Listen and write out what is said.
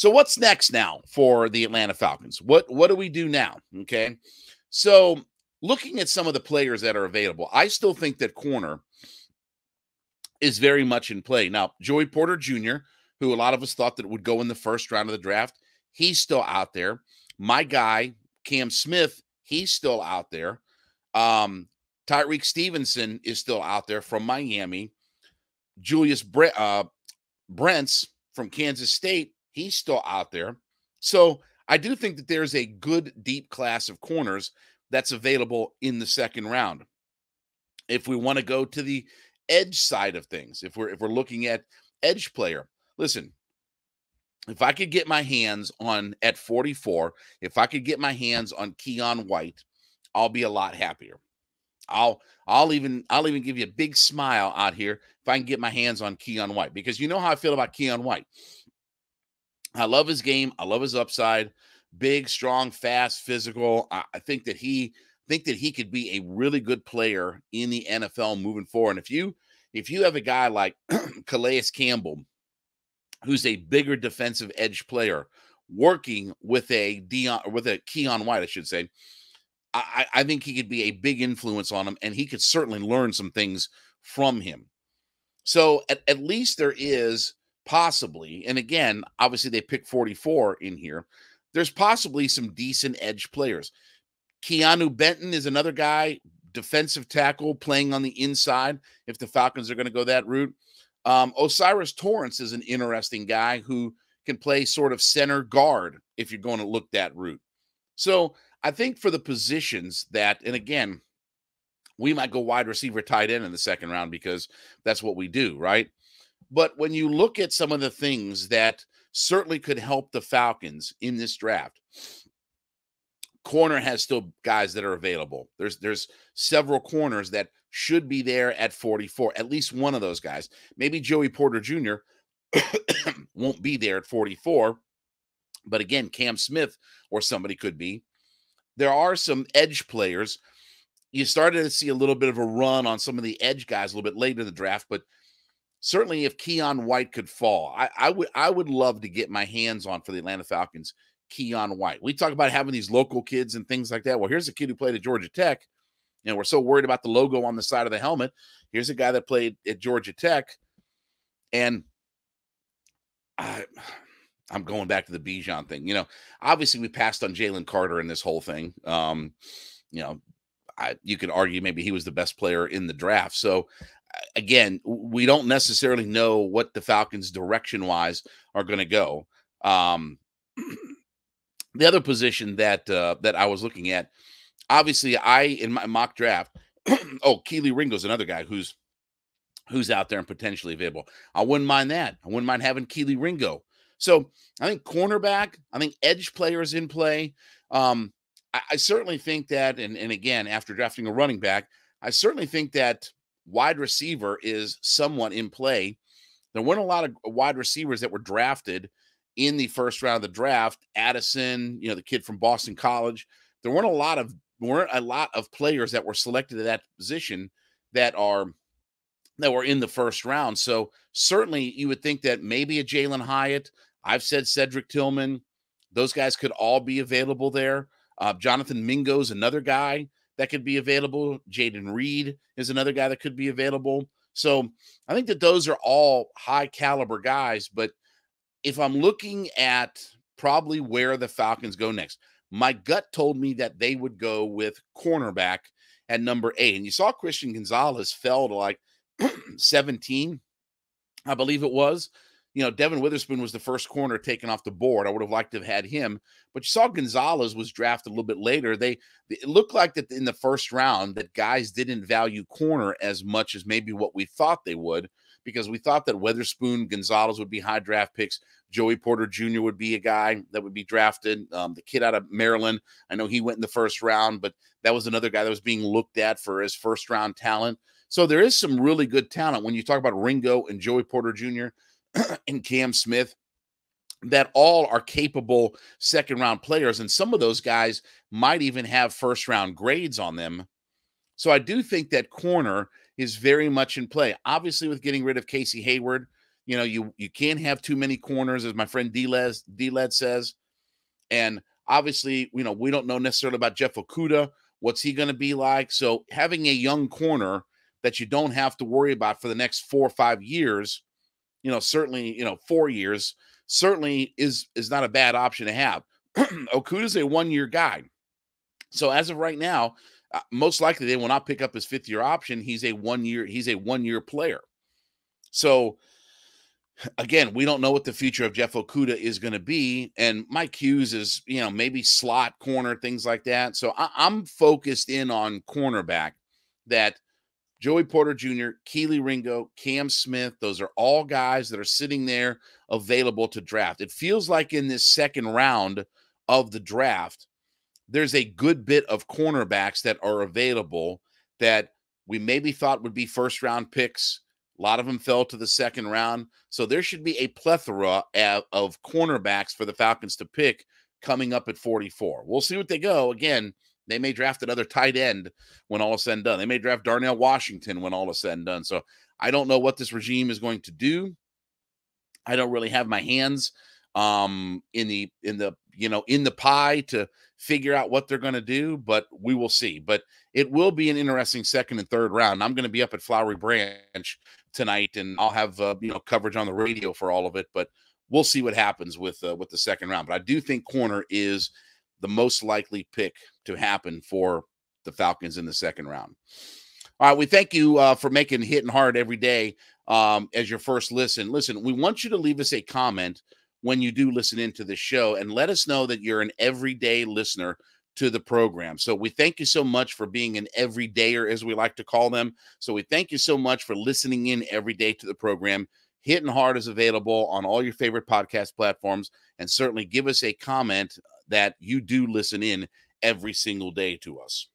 So what's next now for the Atlanta Falcons? What what do we do now? Okay. So looking at some of the players that are available, I still think that corner is very much in play. Now, Joey Porter Jr., who a lot of us thought that would go in the first round of the draft, he's still out there. My guy, Cam Smith, he's still out there. Um, Tyrique Stevenson is still out there from Miami. Julius Bre- uh, Brents from Kansas State, he's still out there. So I do think that there's a good deep class of corners that's available in the second round. If we want to go to the edge side of things, if we're if we're looking at edge player, listen, if I could get my hands on at 44, if I could get my hands on Keion White, I'll be a lot happier. I'll I'll even I'll even give you a big smile out here if I can get my hands on Keion White because you know how I feel about Keion White. I love his game. I love his upside. Big, strong, fast, physical. I, think that he think that he could be a really good player in the NFL moving forward. And if you if you have a guy like Calais Campbell, who's a bigger defensive edge player, working with a Dion with a Keion White, I should say, I, I think he could be a big influence on him, and he could certainly learn some things from him. So at, at least there is possibly, and again, obviously they picked 44 in here. There's possibly some decent edge players. Keanu Benton is another guy, defensive tackle playing on the inside. If the Falcons are going to go that route, um, O'Cyrus Torrence is an interesting guy who can play sort of center guard if you're going to look that route. So I think for the positions that, and again, we might go wide receiver tight end in the second round because that's what we do, right? But when you look at some of the things that certainly could help the Falcons in this draft, corner has still guys that are available. There's there's several corners that should be there at 44. At least one of those guys. Maybe Joey Porter Jr. won't be there at 44. But again, Cam Smith or somebody could be. There are some edge players. You started to see a little bit of a run on some of the edge guys a little bit later in the draft, but certainly if Keion White could fall, I, I would I would love to get my hands on for the Atlanta Falcons Keion White. We talk about having these local kids and things like that. Well, here's a kid who played at Georgia Tech. Know, we're so worried about the logo on the side of the helmet. Here's a guy that played at Georgia Tech. And I I'm going back to the Bijan thing. You know, obviously we passed on Jalen Carter in this whole thing. Um, you know, I, you could argue maybe he was the best player in the draft. So again, we don't necessarily know what the Falcons direction wise are going to go. Um, the other position that uh, that I was looking at, obviously, I in my mock draft. oh, Kelee Ringo's another guy who's who's out there and potentially available. I wouldn't mind that. I wouldn't mind having Kelee Ringo. So I think cornerback, I think edge players in play. Um, I, I certainly think that, and, and again, after drafting a running back, I certainly think that wide receiver is somewhat in play. There weren't a lot of wide receivers that were drafted in the first round of the draft. Addison, you know, the kid from Boston College. There weren't a lot of weren't a lot of players that were selected at that position that are that were in the first round. So certainly you would think that maybe a Jalin Hyatt. I've said Cedric Tillman. Those guys could all be available there. Uh, Jonathan Mingo's another guy that could be available. Jayden Reed is another guy that could be available. So I think that those are all high caliber guys. But if I'm looking at probably where the Falcons go next, my gut told me that they would go with cornerback at number eight. And you saw Christian Gonzalez fell to like 17, I believe it was. You know, Devin Witherspoon was the first corner taken off the board. I would have liked to have had him, but you saw Gonzalez was drafted a little bit later. They it looked like that in the first round that guys didn't value corner as much as maybe what we thought they would because we thought that Witherspoon, Gonzalez would be high draft picks. Joey Porter Jr. would be a guy that would be drafted. Um, the kid out of Maryland, I know he went in the first round, but that was another guy that was being looked at for his first round talent. So there is some really good talent when you talk about Ringo and Joey Porter Jr. and Cam Smith that all are capable second round players. And some of those guys might even have first round grades on them. So I do think that corner is very much in play. Obviously, with getting rid of Casey Hayward, You know, you you can't have too many corners, as my friend D Led says. And obviously, you know, we don't know necessarily about Jeff Okudah. What's he going to be like? So having a young corner that you don't have to worry about for the next four or five years, you know, certainly, you know, four years certainly is is not a bad option to have. Okudah's a one year guy. So as of right now, uh, most likely they will not pick up his fifth year option. He's a one year he's a one year player. So again, we don't know what the future of Jeff Okudah is going to be. And Mike Hughes is, you know, maybe slot corner, things like that. So I, am focused in on cornerback that Joey Porter Jr., Kelee Ringo, Cam Smith, those are all guys that are sitting there available to draft. It feels like in this second round of the draft, there's a good bit of cornerbacks that are available that we maybe thought would be first round picks a lot of them fell to the second round. So there should be a plethora of cornerbacks for the Falcons to pick coming up at 44. We'll see what they go. Again, they may draft another tight end when all is said and done. They may draft Darnell Washington when all is said and done. So I don't know what this regime is going to do. I don't really have my hands um in the in the you know in the pie to figure out what they're going to do but we will see but it will be an interesting second and third round i'm going to be up at flowery branch tonight, and I'll have uh, you know coverage on the radio for all of it. But we'll see what happens with uh, with the second round. But I do think corner is the most likely pick to happen for the Falcons in the second round. All right, we thank you uh, for making hitting hard every day um, as your first listen. Listen, we want you to leave us a comment when you do listen into the show and let us know that you're an everyday listener to the program. So we thank you so much for being an everydayer, as we like to call them. So we thank you so much for listening in every day to the program. Hitting Hard is available on all your favorite podcast platforms. And certainly give us a comment that you do listen in every single day to us.